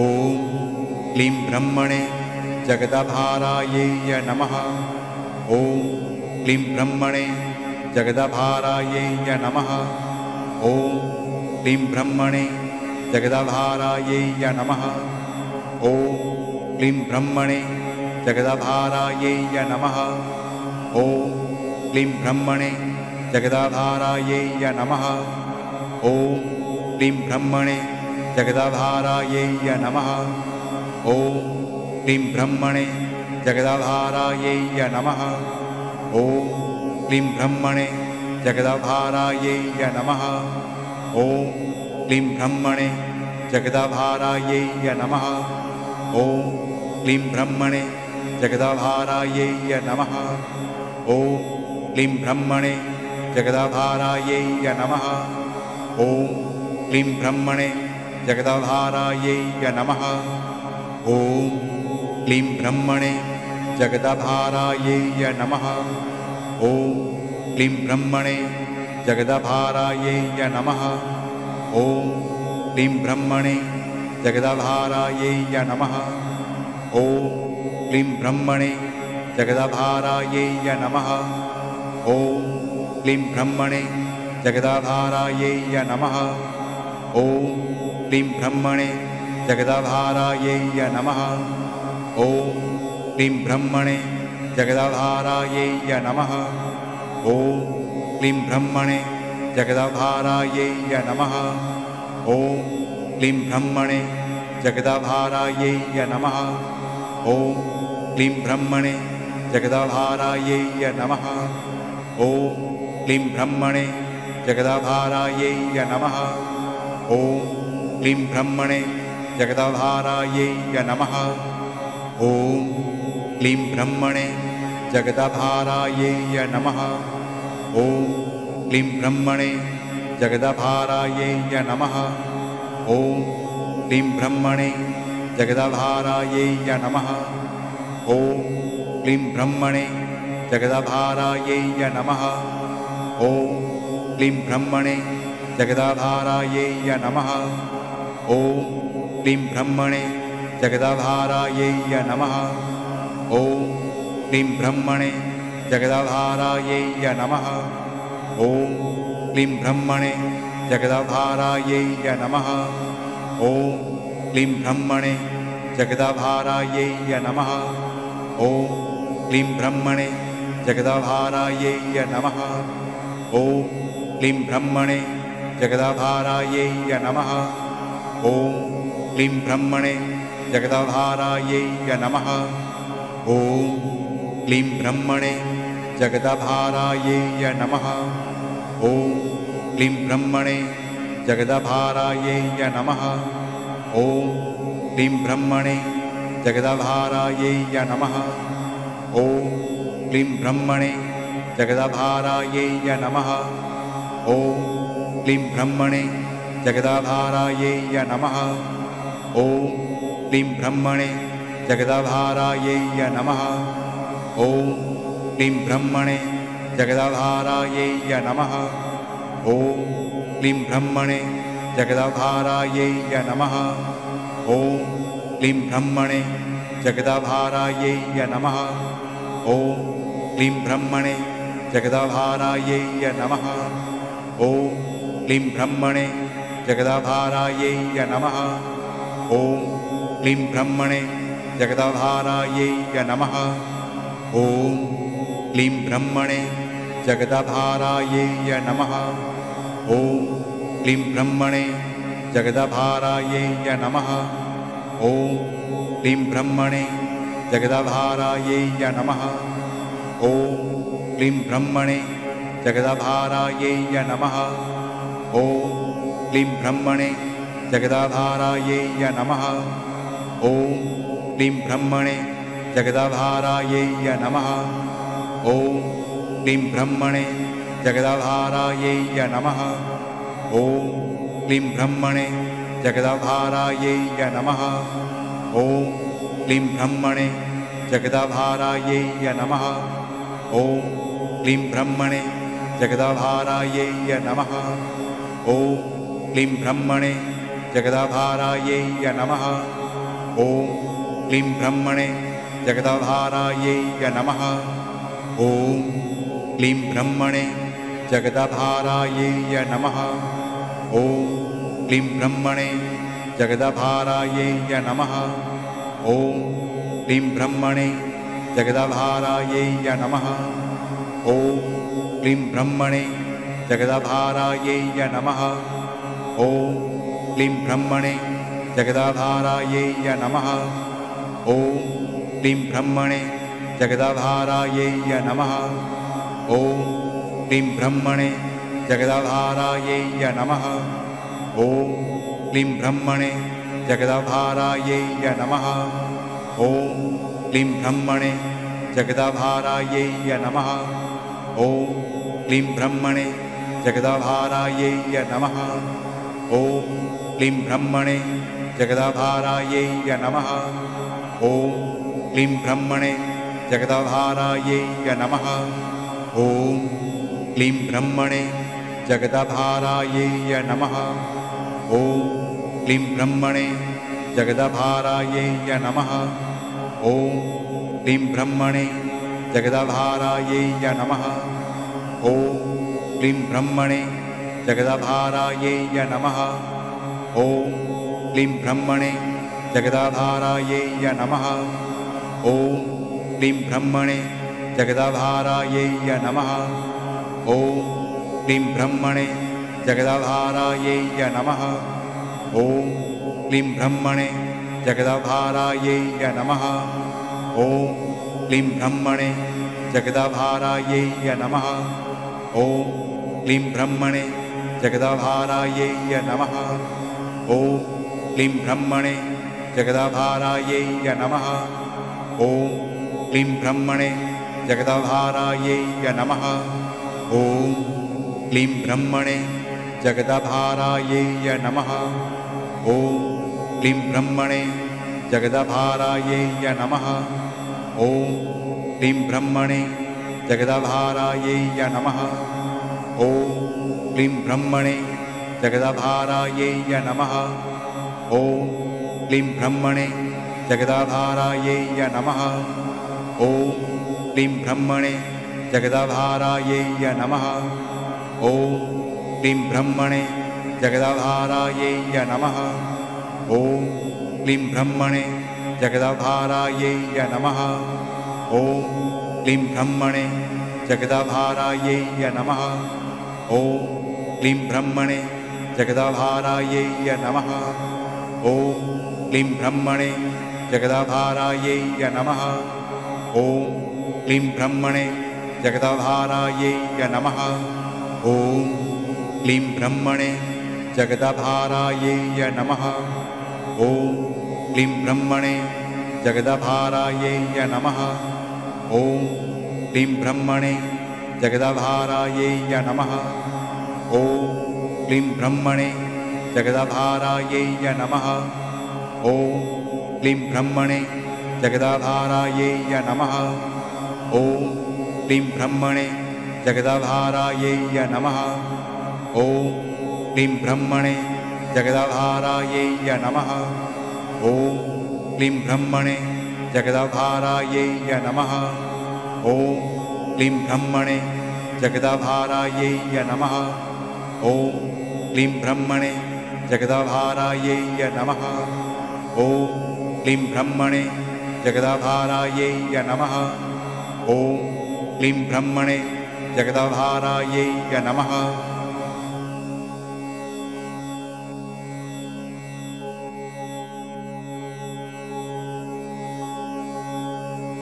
ॐ क्लीं ब्रह्मणे जगदभारायै नमः। ॐ क्लीं ब्रह्मणे जगदभारायै नमः। ॐ क्लीं ब्रह्मणे जगदभारायै नमः। ॐ क्लीं ब्रह्मणे जगदभारायै नमः। ॐ क्लीं ब्रह्मणे जगदाधारायै नमः। ॐ क्लीं ब्रह्मणे जगदाधारायै नमः। ॐ क्लीं ब्रह्मणे जगदाधारायै नमः। ॐ क्लीं ब्रह्मणे जगदाधारायै नमः। ॐ क्लीं ब्रह्मणे जगदाधारायै नमः। ॐ क्लीं ब्रह्मणे जगदाधारायै नमः। ॐ क्लीं ब्रह्मणे जगदाधारायै नमः। ॐ क्लीं ब्रह्मणे जगदाधारायै नमः। ॐ क्लीं ब्रह्मणे जगदभारायै नमः। ॐ क्लीं ब्रह्मणे जगदभारायै नमः। ॐ क्लीं ब्रह्मणे जगदभारायै नमः। ॐ क्लीं ब्रह्मणे जगदभारायै नमः। ॐ क्लीं ब्रह्मणे जगदाधारायै नमः ॐ क्लीं ब्रह्मणे जगदाधारायै नमः। ॐ क्लीं ब्रह्मणे जगदाधारायै नमः। ॐ क्लीं ब्रह्मणे जगदाधारायै नमः। ॐ क्लीं ब्रह्मणे जगदाधारायै नमः। ॐ क्लीं ब्रह्मणे जगदाधारायै नमः। ॐ क्लीं ब्रह्मणे जगदाधारायै नमः ॐ क्लीं ब्रह्मणे जगदाधारायै नमः। ॐ क्लीं ब्रह्मणे जगदभारायै नमः। ॐ क्लीं ब्रह्मणे जगदभारायै नमः। ॐ क्लीं ब्रह्मणे जगदभारायै नमः। ॐ क्लीं ब्रह्मणे जगदभारायै नमः। ॐ क्लीं ब्रह्मणे जगदाधारायै नमः। ॐ क्लीं ब्रह्मणे जगदाधारायै नमः। ॐ क्लीं ब्रह्मणे जगदाधारायै नमः। ॐ क्लीं ब्रह्मणे जगदाधारायै नमः। ॐ क्लीं ब्रह्मणे जगदाधारायै नमः। ॐ क्लीं ब्रह्मणे जगदाधारायै नमः। ॐ क्लीं ब्रह्मणे जगदाधारायै नमः। ॐ क्लीं ब्रह्मणे जगदाधारायै नमः। ॐ क्लीं ब्रह्मणे जगदभारायै नमः। ॐ क्लीं ब्रह्मणे जगदभारायै नमः। ॐ क्लीं ब्रह्मणे जगदभारायै नमः। ॐ क्लीं ब्रह्मणे जगदभारायै नमः। ॐ क्लीं ब्रह्मणे जगदाधारायै नमः। ॐ क्लीं ब्रह्मणे जगदाधारायै नमः। ॐ क्लीं ब्रह्मणे जगदाधारायै नमः। ॐ क्लीं ब्रह्मणे जगदाधारायै नमः। ॐ क्लीं ब्रह्मणे जगदाधारायै नमः। ॐ क्लीं ब्रह्मणे जगदाधारायै नमः। ॐ क्लीं ब्रह्मणे जगदाधारायै नमः। ॐ क्लीं ब्रह्मणे जगदाधारायै नमः। ॐ क्लीं ब्रह्मणे जगदभारायै नमः। ॐ क्लीं ब्रह्मणे जगदभारायै नमः। ॐ क्लीं ब्रह्मणे जगदभारायै नमः। ॐ क्लीं ब्रह्मणे जगदभारायै नमः ॐ क्लीं ब्रह्मणे जगदाधारायै नमः। ॐ क्लीं ब्रह्मणे जगदाधारायै नमः। ॐ क्लीं ब्रह्मणे जगदाधारायै नमः। ॐ क्लीं ब्रह्मणे जगदाधारायै नमः। ॐ क्लीं ब्रह्मणे जगदाधारायै नमः। ॐ क्लीं ब्रह्मणे जगदाधारायै नमः ॐ क्लीं ब्रह्मणे जगदाधारायै नमः। ॐ क्लीं ब्रह्मणे जगदभारायै नमः। ॐ क्लीं ब्रह्मणे जगदभारायै नमः। ॐ क्लीं ब्रह्मणे जगदभारायै नमः। ॐ क्लीं ब्रह्मणे जगदभारायै नमः। ॐ क्लीं ब्रह्मणे जगदभारायै नमः। ॐ क्लीं ब्रह्मणे जगदाधारायै नमः। ॐ क्लीं ब्रह्मणे जगदाधारायै नमः। ॐ क्लीं ब्रह्मणे जगदाधारायै नमः। ॐ क्लीं ब्रह्मणे जगदाधारायै नमः। ॐ क्लीं ब्रह्मणे जगदाधारायै नमः। ॐ क्लीं ब्रह्मणे जगदाधारायै नमः। ॐ क्लीं ब्रह्मणे जगदाधारायै नमः। ॐ क्लीं ब्रह्मणे जगदाधारायै नमः। ॐ क्लीं ब्रह्मणे जगदाधारायै नमः। ॐ क्लीं ब्रह्मणे जगदाधारायै नमः। ॐ क्लीं ब्रह्मणे जगदाधारायै नमः। ॐ क्लीं ब्रह्मणे जगदाधारायै नमः। ॐ क्लीं ब्रह्मणे जगदाधारायै नमः। ॐ क्लीं ब्रह्मणे जगदाधारायै नमः। ॐ क्लीं ब्रह्मणे जगदाधारायै नमः। ॐ क्लीं ब्रह्मणे जगदाधारायै नमः। ॐ क्लीं ब्रह्मणे जगदाधारायै नमः ॐ क्लीं ब्रह्मणे जगदाधारायै नमः। ॐ क्लीं ब्रह्मणे जगदाधारायै नमः। ॐ क्लीं ब्रह्मणे जगदाधारायै नमः। ॐ क्लीं ब्रह्मणे जगदाधारायै नमः। ॐ क्लीं ब्रह्मणे जगदाधारायै नमः। ॐ क्लीं ब्रह्मणे जगदाधारायै नमः। ॐ क्लीं ब्रह्मणे जगदाधारायै नमः। ॐ क्लीं ब्रह्मणे जगदाधारायै नमः। ॐ क्लीं ब्रह्मणे जगदाधारायै नमः। ॐ क्लीं ब्रह्मणे जगदाधारायै नमः। ॐ क्लीं ब्रह्मणे जगदाधारायै नमः। ॐ क्लीं ब्रह्मणे जगदाधारायै नमः। ॐ क्लीं ब्रह्मणे जगदाधारायै नमः। ॐ क्लीं ब्रह्मणे जगदाधारायै नमः। ॐ क्लीं ब्रह्मणे जगदाधारायै नमः। ॐ क्लीं ब्रह्मणे जगदाधारायै नमः। ॐ क्लीं ब्रह्मणे जगदाधारायै नमः ॐ क्लीं ब्रह्मणे जगदाधारायै नमः। ॐ क्लीं ब्रह्मणे जगदाधारायै नमः। ॐ क्लीं ब्रह्मणे जगदाधारायै नमः। ॐ क्लीं ब्रह्मणे जगदाधारायै नमः। ॐ क्लीं ब्रह्मणे जगदाधारायै नमः। ॐ क्लीं ब्रह्मणे जगदाधारायै नमः। ॐ क्लीं ब्रह्मणे जगदाधारायै नमः। ॐ क्लीं ब्रह्मणे जगदाधारायै नमः। ॐ क्लीं ब्रह्मणे जगदाधारायै नमः। ॐ क्लीं ब्रह्मणे जगदाधारायै नमः